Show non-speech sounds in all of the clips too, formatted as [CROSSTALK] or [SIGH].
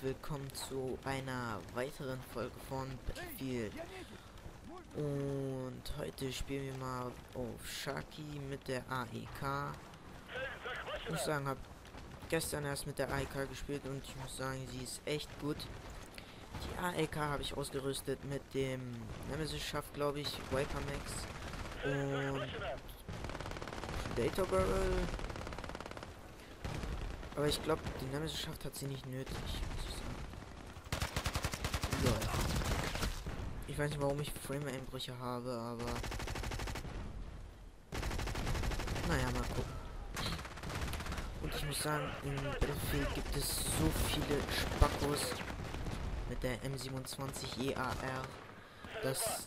Willkommen zu einer weiteren Folge von Battlefield. Und heute spielen wir mal auf Shaki mit der AEK. Ich muss sagen, habe gestern erst mit der AEK gespielt und ich muss sagen, sie ist echt gut. Die AEK habe ich ausgerüstet mit dem Nemesis Schaft, glaube ich, Viper Max und Data Barrel aber ich glaube, die Namenschaft hat sie nicht nötig. Lol. Ich weiß nicht, warum ich Frame-Einbrüche habe, aber... Naja, mal gucken. Und ich muss sagen, in Battlefield gibt es so viele Spackos mit der M27 EAR. Das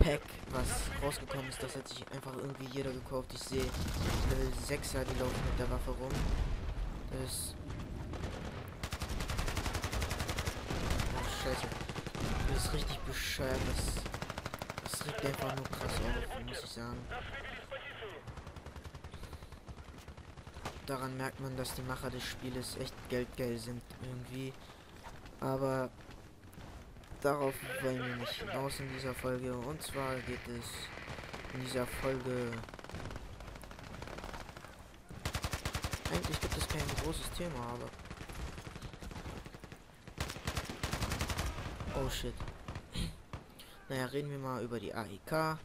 Pack, was rausgekommen ist, das hat sich einfach irgendwie jeder gekauft. Ich sehe Level 6er, die laufen mit der Waffe rum ist. Oh, scheiße. Das ist richtig bescheuert. Das, das regt einfach nur krass auf, muss ich sagen. Daran merkt man, dass die Macher des Spieles echt geldgeil sind irgendwie. Aber darauf wollen wir nicht hinaus in dieser Folge. Und zwar geht es in dieser Folge Eigentlich gibt es kein großes Thema, aber... Oh shit. [CLEARS THROAT] naja, reden wir mal über die AEK. Ah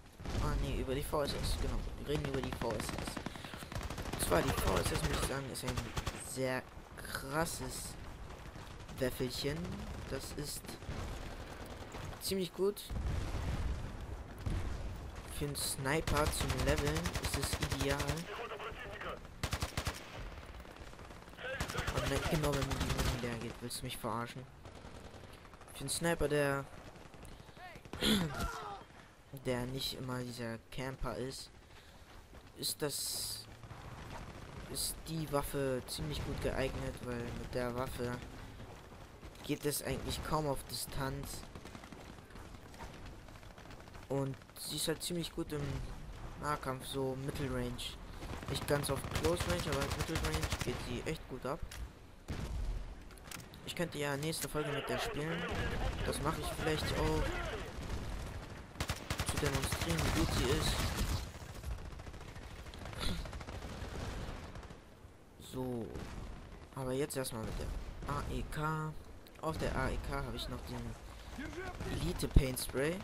nee, über die VSS, genau. Wir reden über die VSS. Und zwar die VSS, muss ich sagen, ist ein sehr krasses Wäffelchen. Das ist ziemlich gut. Für einen Sniper zum Leveln ist es ideal. Ne, genau, wenn die leer geht, willst du mich verarschen? Für einen Sniper, der [CLEARS THROAT] der nicht immer dieser Camper ist, ist das ist die Waffe ziemlich gut geeignet, weil mit der Waffe geht es eigentlich kaum auf Distanz. Und sie ist halt ziemlich gut im Nahkampf, so Mittelrange. Nicht ganz auf Close Range, aber Mittelrange geht sie echt gut ab. Ich könnte ja nächste Folge mit der spielen. Das mache ich vielleicht auch zu demonstrieren, wie gut sie ist. So. Aber jetzt erstmal mit der AEK. Auf der AEK habe ich noch den Elite Paint Spray.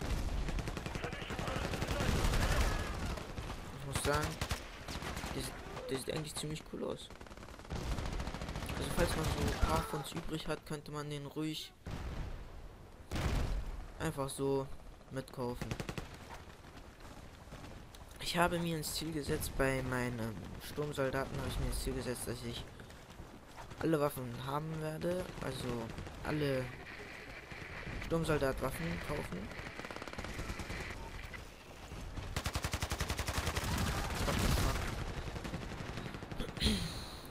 Ich muss sagen, der sieht eigentlich ziemlich cool aus. Also falls man so ein paar von übrig hat, könnte man den ruhig einfach so mitkaufen. Ich habe mir ins Ziel gesetzt, bei meinen Sturmsoldaten habe ich mir ins Ziel gesetzt, dass ich alle Waffen haben werde. Also alle Sturmsoldat-Waffen kaufen.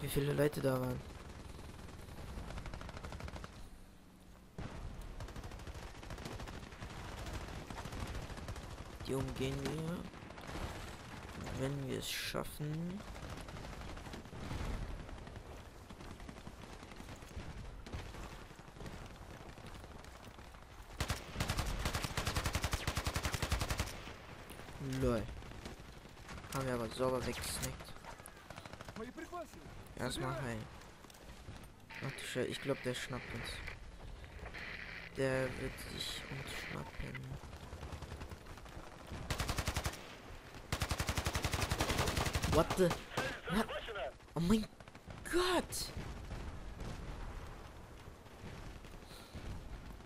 Wie viele Leute da waren? Die umgehen wir. Wenn wir es schaffen. Lol. Haben wir aber sauber weggesnackt. Erstmal heil. Ach du Scheiße, ich glaube der schnappt uns. Der wird sich uns schnappen. What the? What? Oh mein Gott!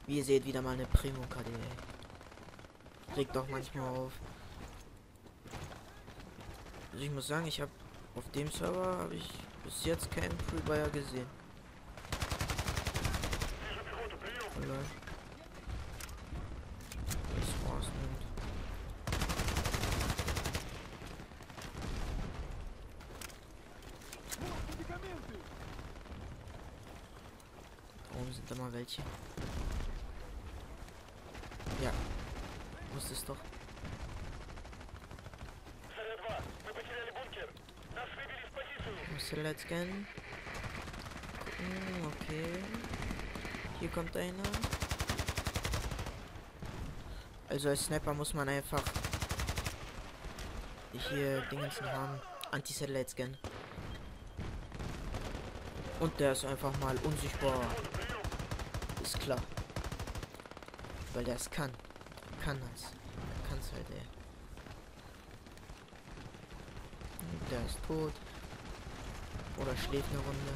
Wie ihr seht, wieder mal eine Primo KD. Regt doch manchmal auf. Also ich muss sagen, ich habe auf dem Server habe ich bis jetzt keinen Pre-Buyer gesehen. Vielleicht. Da mal welche. Ja. Muss es doch. Let's gehen. Hm, okay. Hier kommt einer. Also als Sniper muss man einfach hier Dingens haben. Anti-Satellite Scan. Und der ist einfach mal unsichtbar. Ist klar. Weil der es kann. Kann es. Kann es halt, ey. Der ist tot. Oder schläft eine Runde.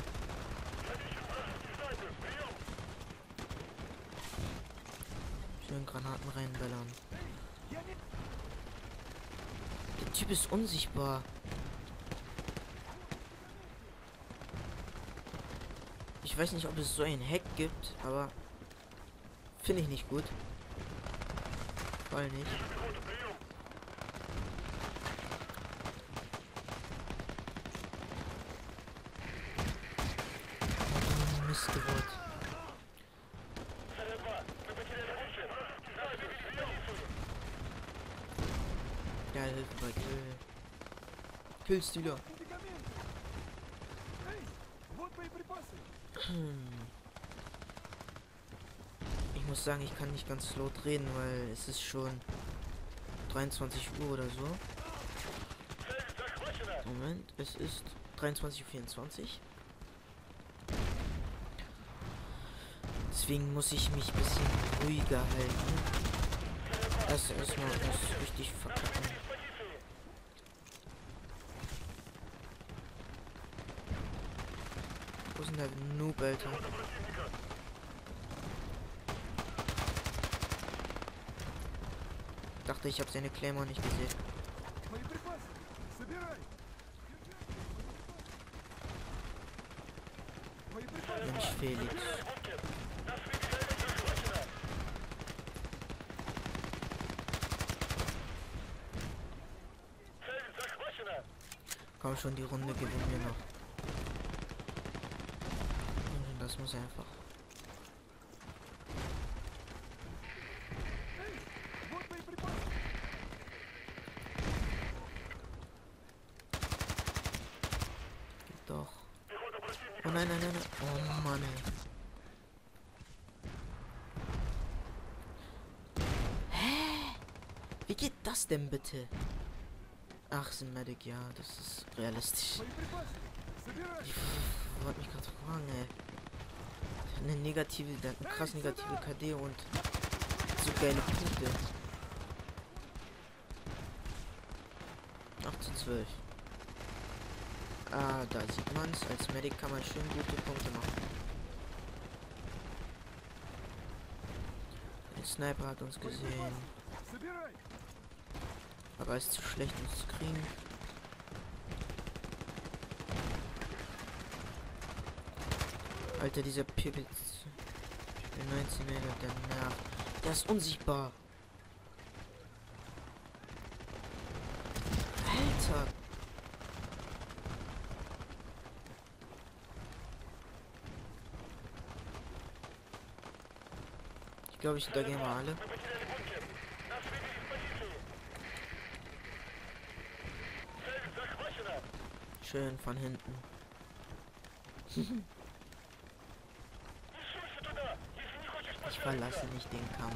Schön Granaten reinballern. Der Typ ist unsichtbar. Ich weiß nicht, ob es so ein Hack gibt, aber finde ich nicht gut. Voll nicht. Mistgewort. Ja, Hilfe bei Kill. Hm. Ich muss sagen, ich kann nicht ganz laut reden, weil es ist schon 23 Uhr oder so. Moment, es ist 23.24 Uhr. Deswegen muss ich mich ein bisschen ruhiger halten. Das erstmal das richtig verkacken. Wo sind der Noob, Alter? Dachte, ich habe seine Claymore nicht gesehen. Mensch, Felix. Komm schon, die Runde gewinnen wir noch. Das muss einfach. Geht doch. Oh nein, nein, nein, nein. Oh Mann, ey. Hä? Wie geht das denn bitte? Ach, sind Medic, ja, das ist realistisch. Ich wollte mich gerade fragen, ey. Eine negative, eine krass negative KD und so geile Punkte. 8 zu 12. Ah, da sieht man es. Als Medic kann man schön gute Punkte machen. Der Sniper hat uns gesehen. Aber ist zu schlecht uns zu kriegen. Alter, dieser Pipitz. Der 19 der nervt. Der ist unsichtbar. Alter. Glaube, ich hintergehe mal alle. Schön von hinten. [LAUGHS] ich verlasse nicht den Kampf.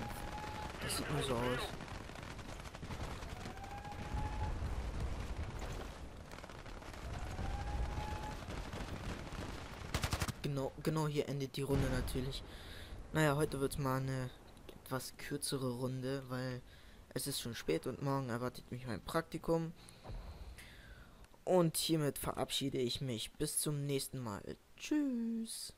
Das sieht nur so aus. Genau, genau hier endet die Runde natürlich. Naja, heute wird mal eine etwas kürzere Runde, weil es ist schon spät und morgen erwartet mich mein Praktikum. Und hiermit verabschiede ich mich. Bis zum nächsten Mal. Tschüss.